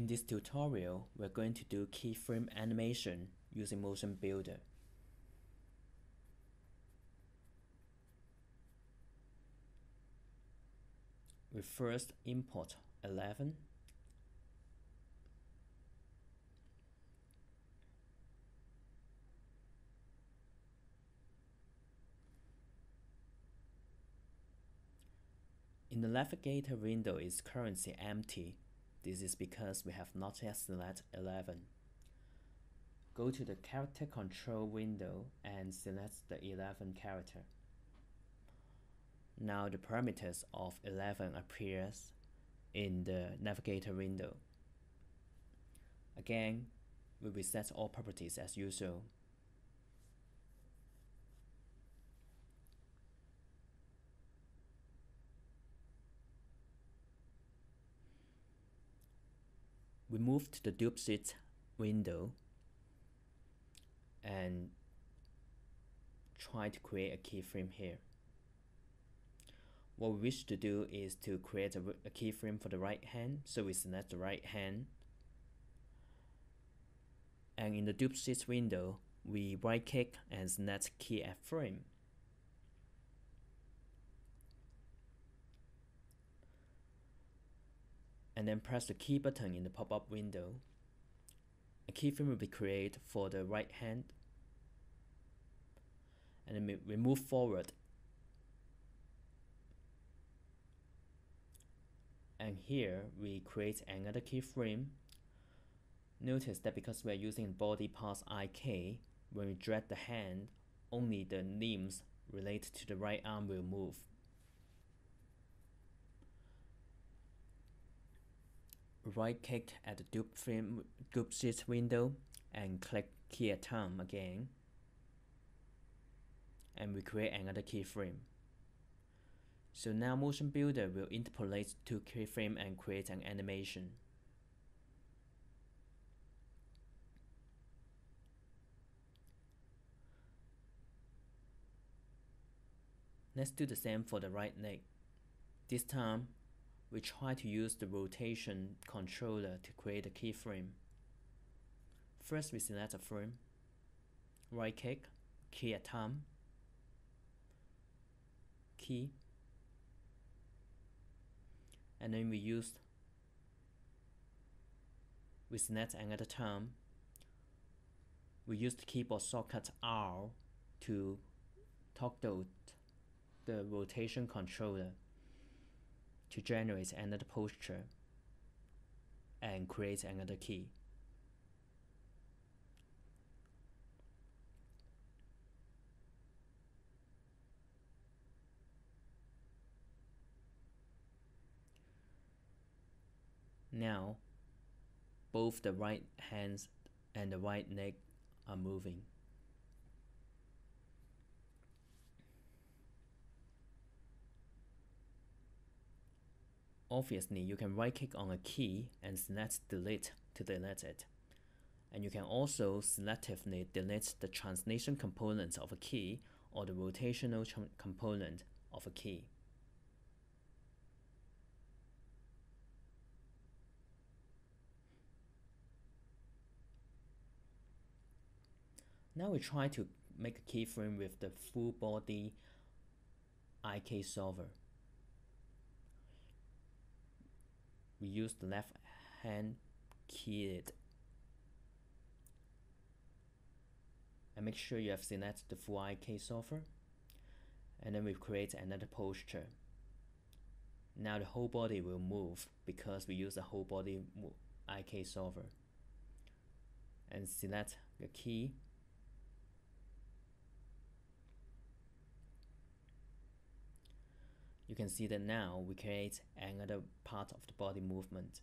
In this tutorial, we're going to do keyframe animation using MotionBuilder. We first import 11 In the navigator window is currently empty. This is because we have not yet selected 11. Go to the character control window and select the 11 character. Now the parameters of 11 appears in the navigator window. Again, we will set all properties as usual. We move to the dope window and try to create a keyframe here. What we wish to do is to create a, a keyframe for the right hand, so we select the right hand. And in the dope window, we right click and select keyframe. And then press the key button in the pop-up window. A keyframe will be created for the right hand. And then we move forward. And here we create another keyframe notice that because we are using body parts IK when we drag the hand only the limbs related to the right arm will move right click at the dope frame dope sheet window and click key atom again and we create another keyframe. So now MotionBuilder will interpolate two keyframe and create an animation. Let's do the same for the right leg. This time, we try to use the rotation controller to create a keyframe. First we select a frame, right click, key atom, key, and then we use we select another term. We use the keyboard shortcut R to toggle the rotation controller to generate another posture and create another key. Now, both the right hands and the right leg are moving. Obviously, you can right click on a key and select delete to delete it. And you can also selectively delete the translation component of a key or the rotational component of a key. Now we try to make a keyframe with the full body IK solver. We use the left hand keyed and make sure you have selected the full IK solver and then we create another posture. Now the whole body will move because we use the whole body IK solver and select the key you can see that now we create another part of the body movement.